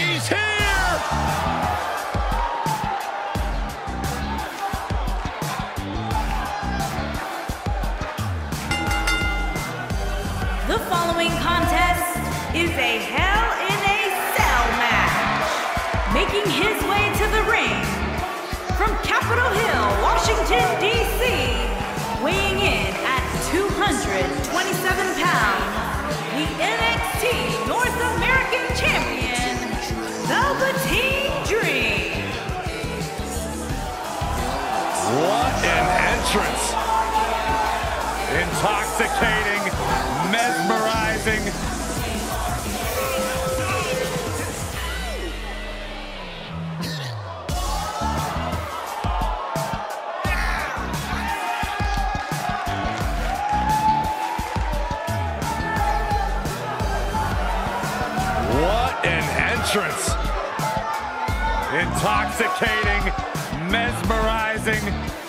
He's here! The following contest is a Hell in a Cell match. Making his way to the ring from Capitol Hill, Washington, D.C., weighing in at 227 pounds, the NXT North American Champion, an entrance! Intoxicating, mesmerizing. What an entrance! Intoxicating, mesmerizing.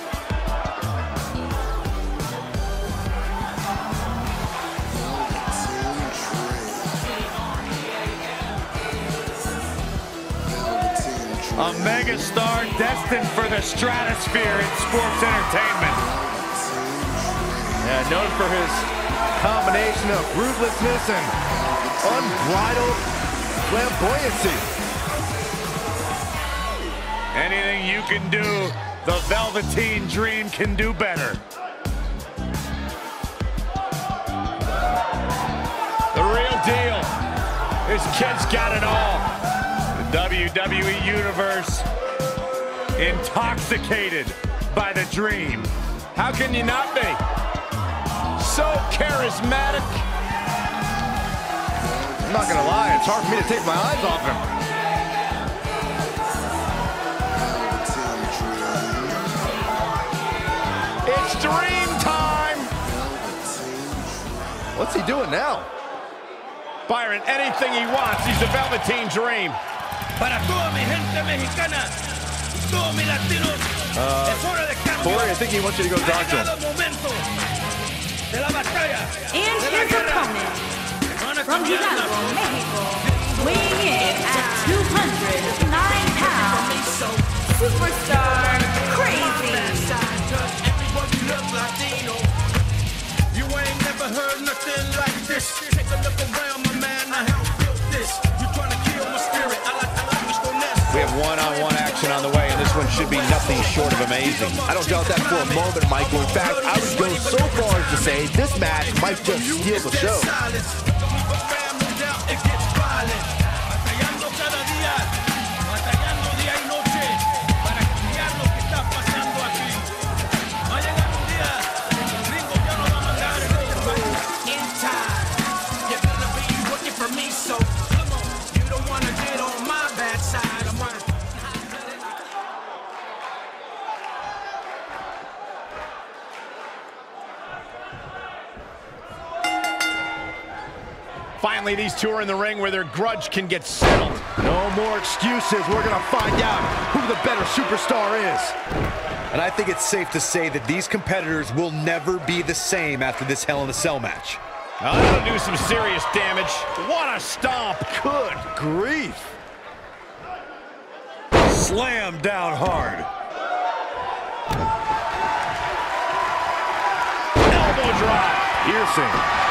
A megastar destined for the stratosphere in sports entertainment. Yeah, known for his combination of ruthlessness and unbridled flamboyancy. Anything you can do, the Velveteen Dream can do better. The real deal. This kid's got it all. WWE Universe intoxicated by the dream. How can you not be? So charismatic. I'm not gonna lie, it's hard for me to take my eyes off him. It's dream time. What's he doing now? Byron, anything he wants, he's the Velveteen Dream. Para toda mi gente mexicana y todos mis latinos, ah, es hora de cambio. Corey, I think he wants you to go talk to him. momento de la batalla. And de la his opponent from cambiar Hidalgo, Mexico, weighing in at 209 pounds, superstar Crazy. Everybody look Latino. You ain't never heard nothing like this. Take a look around, should be nothing short of amazing. I don't doubt that for a moment, Michael. In fact, I would go so far as to say this match might just steal the show. Finally, these two are in the ring where their grudge can get settled. No more excuses. We're gonna find out who the better superstar is. And I think it's safe to say that these competitors will never be the same after this Hell in a Cell match. Now, that'll do some serious damage. What a stomp. Good grief. Slam down hard. Elbow drop. Piercing.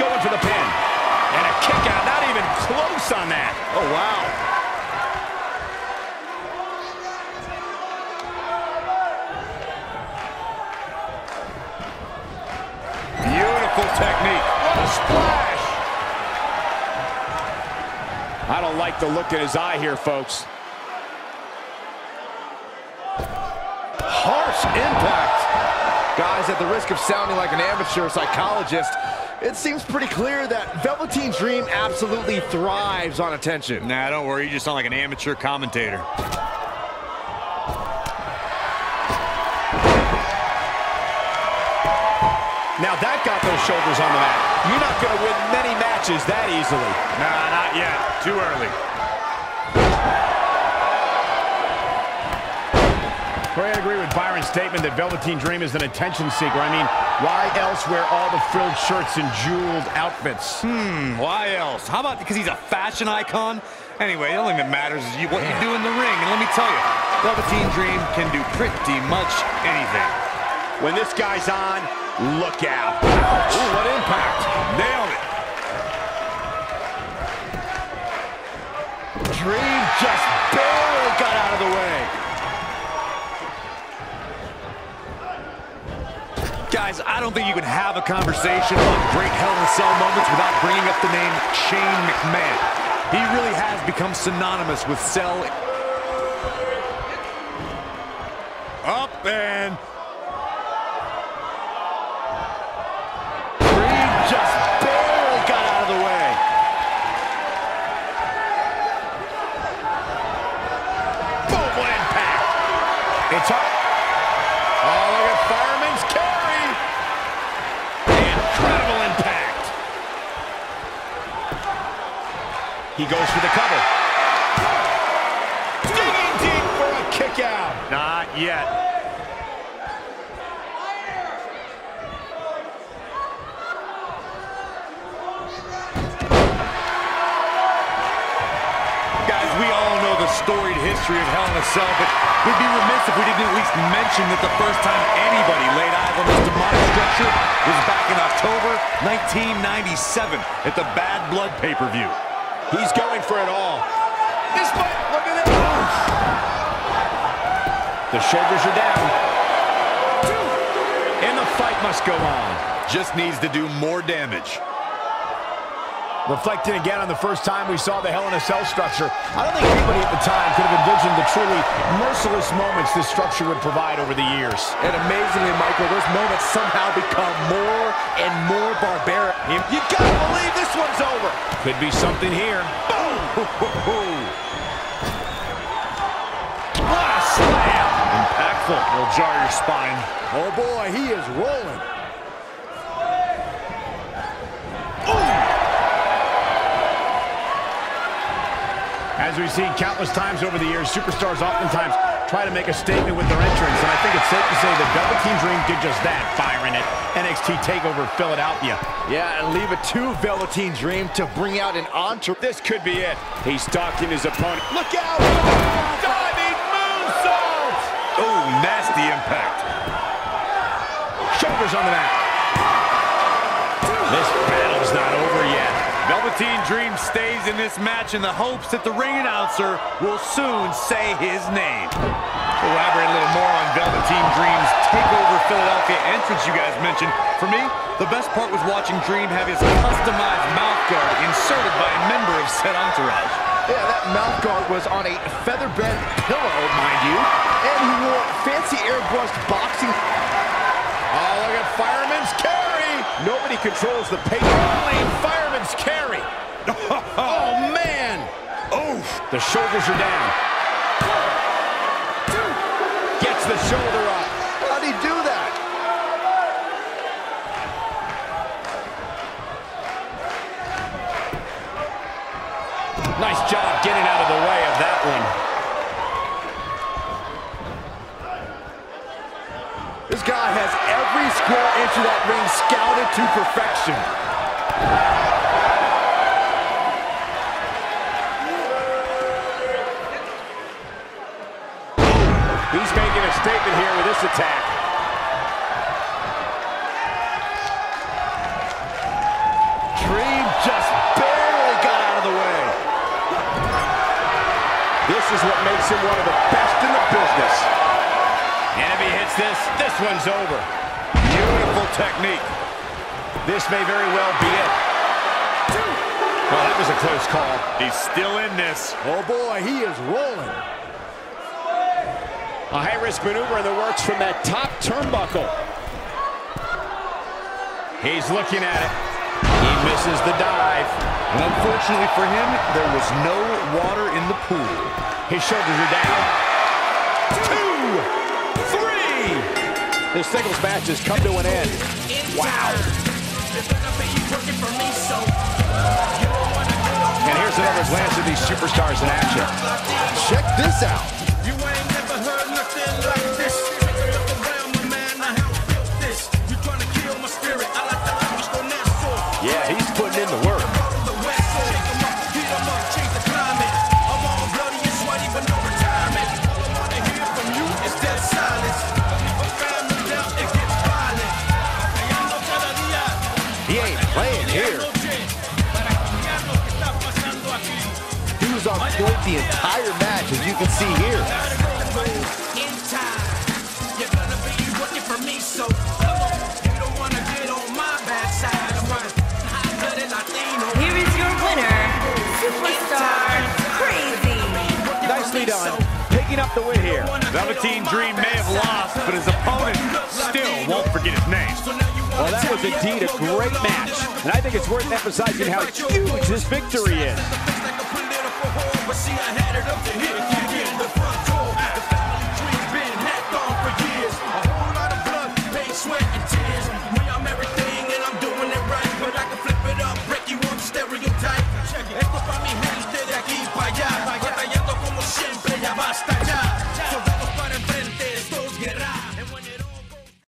going for the pin. And a kick out, not even close on that. Oh, wow. Beautiful technique. What a splash. I don't like the look in his eye here, folks. Harsh impact. At the risk of sounding like an amateur psychologist, it seems pretty clear that Velveteen Dream absolutely thrives on attention. Nah, don't worry. You just sound like an amateur commentator. Now that got those shoulders on the mat. You're not going to win many matches that easily. Nah, not yet. Too early. Corey, I agree with Byron's statement that Velveteen Dream is an attention seeker. I mean, why else wear all the frilled shirts and jeweled outfits? Hmm, why else? How about because he's a fashion icon? Anyway, the only thing that matters is you, what you do in the ring. And let me tell you, Velveteen Dream can do pretty much anything. When this guy's on, look out. Ooh, what impact. Nailed it. Dream just barely got out of the way. Guys, I don't think you can have a conversation on great Hell in a Cell moments without bringing up the name Shane McMahon. He really has become synonymous with Cell. Up and Dream just barely got out of the way. boom, what impact. It's up. Oh, look at Fireman's carry. Incredible impact. He goes for the cover. Digging deep for a kick out. Not yet. Guys, we all know the storied history of Hell in a Cell, but we'd be remiss if we didn't at least mention that the first time anybody laid eyes on this demonic structure was back in October 1997 at the Bad Blood pay-per-view. He's going for it all. This might, look at this. The shoulders are down. And the fight must go on. Just needs to do more damage. Reflecting again on the first time we saw the Hell in a Cell structure, I don't think anybody at the time could have envisioned the truly merciless moments this structure would provide over the years. And amazingly, Michael, those moments somehow become more and more barbaric. You gotta believe this one's over. Could be something here. What a slam. Impactful. Will jar your spine. Oh boy, he is rolling. As we've seen countless times over the years, superstars oftentimes try to make a statement with their entrance, and I think it's safe to say that Velveteen Dream did just that, firing at NXT TakeOver Philadelphia. Yeah, and leave it to Velveteen Dream to bring out an entourage. This could be it. He's stalking his opponent. Look out! Diving moonsault. Oh, nasty impact. Shoulders on the mat. This battle's not over yet. Velveteen Dream stays in this match in the hopes that the ring announcer will soon say his name. Elaborate a little more on Velveteen Dream's TakeOver Philadelphia entrance you guys mentioned. For me, the best part was watching Dream have his customized mouth guard inserted by a member of said entourage. Yeah, that mouth guard was on a feather bed pillow, mind you. And he wore fancy airbrushed boxing. Oh, look at Fireman's carry. Nobody controls the pace. Only Fireman's carry. oh, man. Oof! The shoulders are down. Gets the shoulder up. How'd he do that? Nice job getting out of the way of that one. Has every square inch of that ring scouted to perfection. He's making a statement here with this attack. Dream just barely got out of the way. This is what makes him one of the best in the business. And if he hits this, this one's over. Beautiful technique. This may very well be it. Well, that was a close call. He's still in this. Oh boy, he is rolling. A high-risk maneuver in the works from that top turnbuckle. He's looking at it. He misses the dive. And unfortunately for him, there was no water in the pool. His shoulders are down. Two, three. This singles match has come to an end. Wow. And here's another glance at these superstars in action. Check this out. On point the entire match, as you can see here. In time, you're gonna be working for me, so come on. You don't wanna get on my bad side. I'm right. Hot-blooded Latino. Here is your winner, Superstar Crazy. Nicely done. Picking up the win here. Velveteen Dream may have lost, but his opponent still won't forget his name. Well, that was indeed a great match. And I think it's worth emphasizing how huge this victory is.